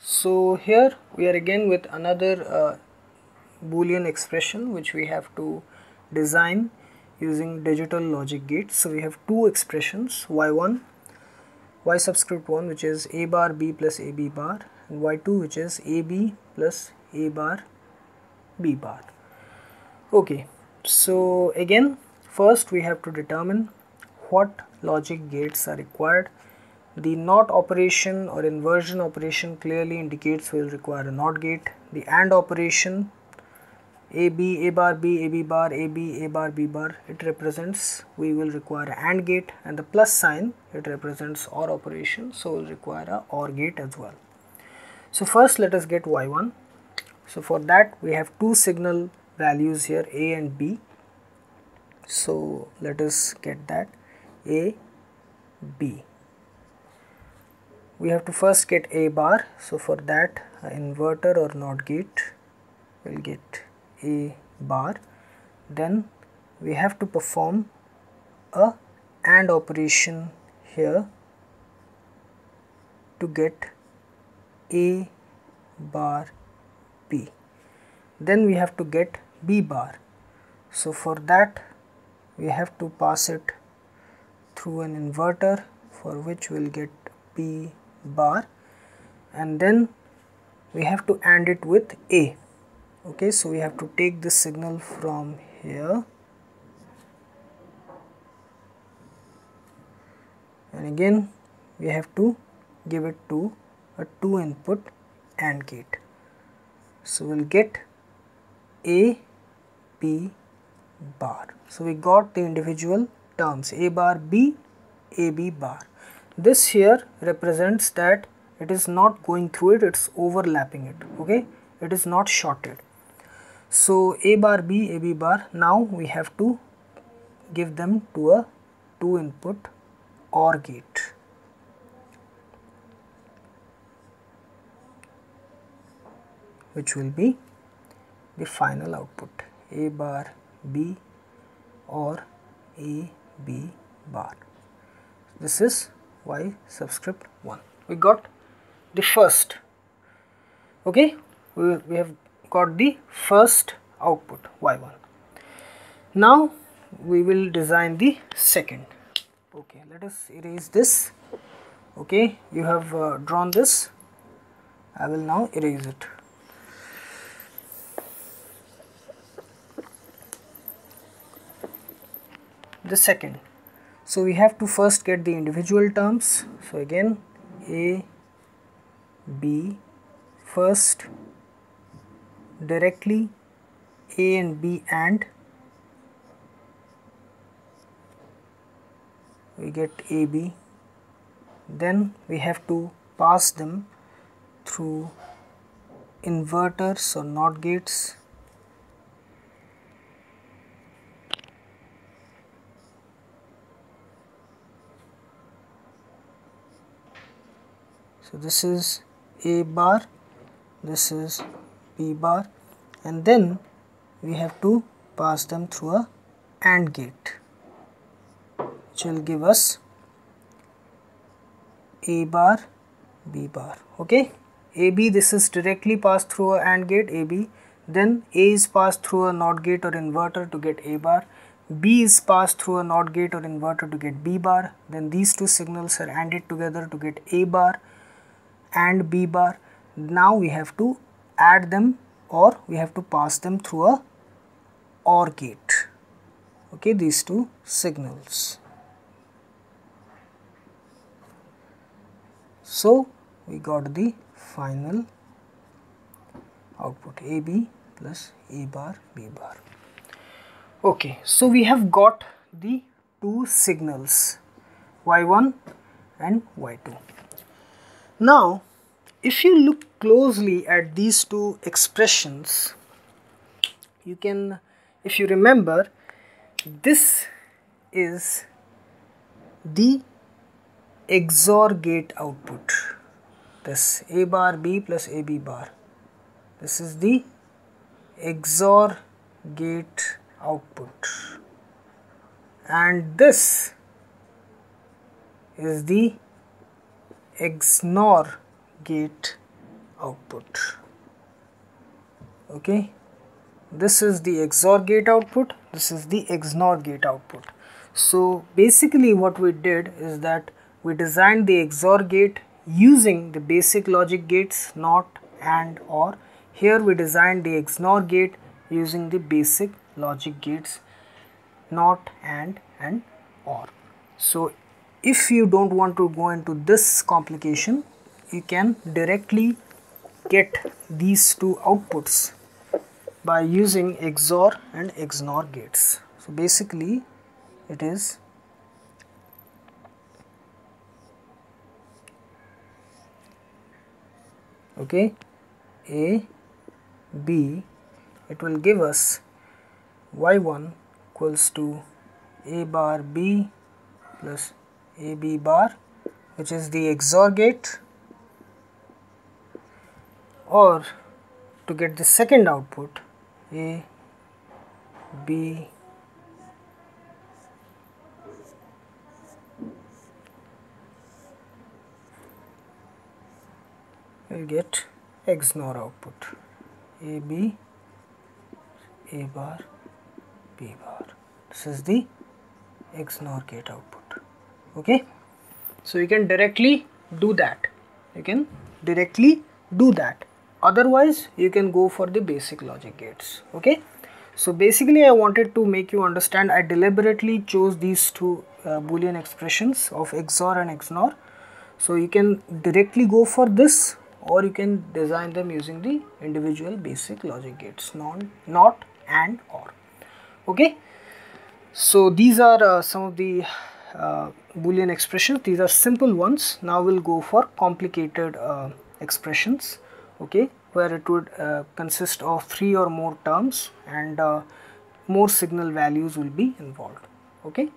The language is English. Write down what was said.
So here we are again with another uh, boolean expression which we have to design using digital logic gates. So we have two expressions y1 y subscript 1 which is a bar b plus ab bar and y2 which is ab plus a bar b bar. Okay so again first we have to determine what logic gates are required the NOT operation or inversion operation clearly indicates we will require a NOT gate. The AND operation AB, A bar B, AB bar, AB, A bar, B bar, it represents we will require AND gate and the plus sign it represents OR operation so we will require a OR gate as well. So first let us get Y1. So for that we have two signal values here A and B. So let us get that A, B we have to first get a bar. So for that inverter or NOT gate will get a bar. Then we have to perform a AND operation here to get a bar b then we have to get b bar. So for that we have to pass it through an inverter for which we'll get b bar and then we have to AND it with A. Okay so we have to take this signal from here. And again we have to give it to a two input AND gate. So we'll get A B bar. So we got the individual terms A bar B A B bar this here represents that it is not going through it it's overlapping it okay? It is not shorted. So a bar b a b bar now we have to give them to a two input OR gate. Which will be the final output a bar b or a b bar. This is y subscript 1 we got the first. Okay? We, we have got the first output y1 now we will design the second. Okay let us erase this. Okay you have uh, drawn this. I will now erase it. The second so we have to first get the individual terms. So again a b. First directly a and b and we get ab then we have to pass them through inverters or NOT gates so this is a bar this is b bar and then we have to pass them through a AND gate which will give us a bar b bar okay? Ab this is directly passed through a AND gate ab then a is passed through a NOT gate or inverter to get a bar b is passed through a NOT gate or inverter to get b bar then these two signals are ANDed together to get a bar and B bar. Now we have to add them or we have to pass them through a OR gate. Okay, these two signals. So we got the final output AB plus A bar B bar. Okay, so we have got the two signals Y1 and Y2. Now, if you look closely at these two expressions, you can, if you remember, this is the XOR gate output. This A bar B plus AB bar. This is the XOR gate output. And this is the XNOR gate output. Okay? This is the XOR gate output. This is the XNOR gate output. So basically what we did is that we designed the XOR gate using the basic logic gates NOT AND OR. Here we designed the XNOR gate using the basic logic gates NOT AND and OR. So if you don't want to go into this complication you can directly get these two outputs by using XOR and XNOR gates. So basically it is okay A B it will give us y1 equals to a bar b plus a b bar which is the XOR gate or to get the second output A, B, we'll get XNOR output A, B, A bar, B bar. This is the XNOR gate output. Okay. So you can directly do that. You can directly do that. Otherwise you can go for the basic logic gates. Okay? So basically I wanted to make you understand I deliberately chose these two uh, boolean expressions of XOR and XNOR. So you can directly go for this or you can design them using the individual basic logic gates not not and or. Okay? So these are uh, some of the uh, boolean expressions these are simple ones. Now we'll go for complicated uh, expressions okay where it would uh, consist of three or more terms and uh, more signal values will be involved okay